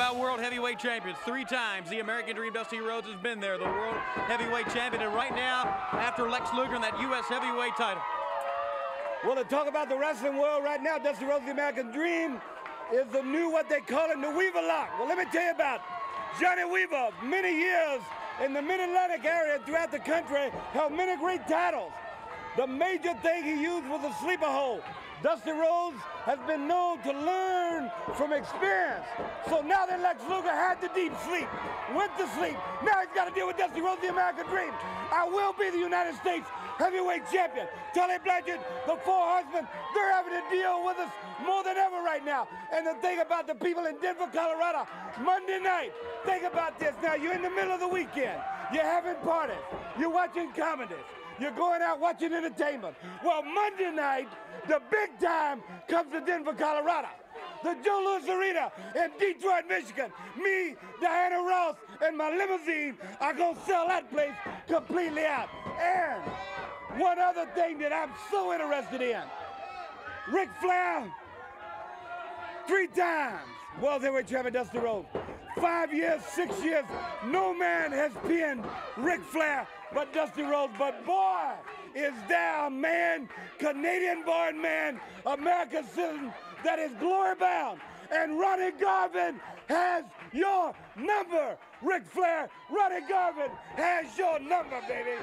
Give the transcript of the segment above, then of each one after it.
about world heavyweight champions. Three times the American Dream Dusty Rhodes has been there, the world heavyweight champion. And right now, after Lex Luger and that U.S. heavyweight title. Well, to talk about the wrestling world right now, Dusty Rhodes, the American Dream, is the new, what they call it, the Weaver Lock. Well, let me tell you about Johnny Weaver, many years in the Mid-Atlantic area throughout the country, held many great titles. The major thing he used was a sleeper hold. Dusty Rhodes has been known to learn from experience. So now that Lex Luger had the deep sleep, went to sleep, now he's got to deal with Dusty Rhodes, the American Dream. I will be the United States heavyweight champion. Tully Blanchard, the Four Horsemen, they're having to deal with us more than ever right now. And the thing about the people in Denver, Colorado, Monday night, think about this. Now, you're in the middle of the weekend. You're having parties. You're watching comedies. You're going out watching entertainment. Well, Monday night, the big time comes to Denver, Colorado. The Joe Louis Arena in Detroit, Michigan. Me, Diana Ross, and my limousine are going to sell that place completely out. And one other thing that I'm so interested in Ric Flair, three times World Heavyweight Champion Dusty Rhodes. Five years, six years, no man has pinned Ric Flair but Dusty Rhodes. But boy, is there a man, Canadian born man, American citizen, that is glory bound. And Ronnie Garvin has your number, Ric Flair. Ronnie Garvin has your number, baby.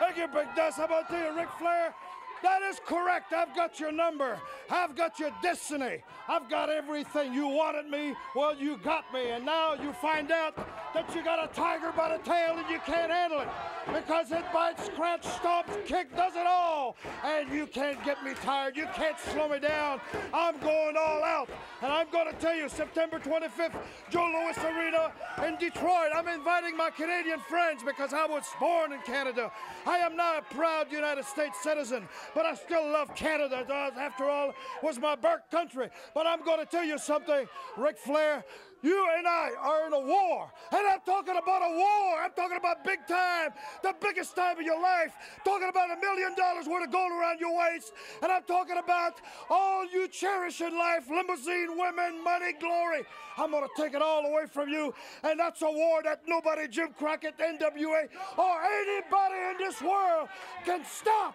Thank you, Big Dust. How about you, Ric Flair? That is correct. I've got your number. I've got your destiny. I've got everything. You wanted me. Well, you got me. And now you find out that you got a tiger by the tail and you can't handle it because it bites, scratch, stomps, kick, does it all. And you can't get me tired. You can't slow me down. I'm going all out. And I'm going to tell you, September 25th, Joe Louis Arena in Detroit. I'm inviting my Canadian friends because I was born in Canada. I am now a proud United States citizen, but I still love Canada. After all, was my birth country. But I'm going to tell you something, Ric Flair. You and I are in a war. And I'm talking about a war. I'm talking about big time, the biggest time of your life. Talking about a million dollars worth of gold around your waist. And I'm talking about all you cherish in life limousine, women, money, glory. I'm going to take it all away from you. And that's a war that nobody, Jim Crockett, NWA, or anybody in this world can stop.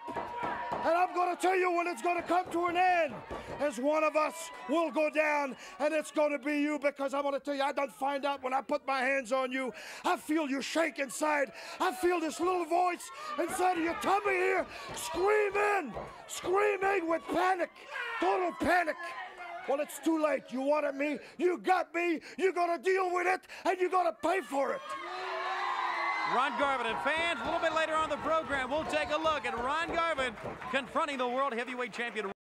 And I'm going to tell you when it's going to come to an end. As one of us will go down, and it's going to be you because I'm going to tell you, I don't find out when I put my hands on you. I feel you shake inside. I feel this little voice inside of your tummy here screaming, screaming with panic, total panic. Well, it's too late. You wanted me, you got me, you're going to deal with it, and you're going to pay for it. Ron Garvin and fans, a little bit later on the program, we'll take a look at Ron Garvin confronting the world heavyweight champion.